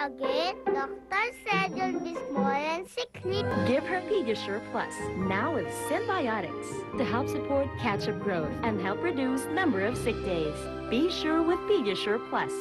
again? Doctor said you'll be small and sickly. Give her Pediasure Plus, now with synbiotics, to help support catch-up growth and help reduce number of sick days. Be sure with Pediasure Plus.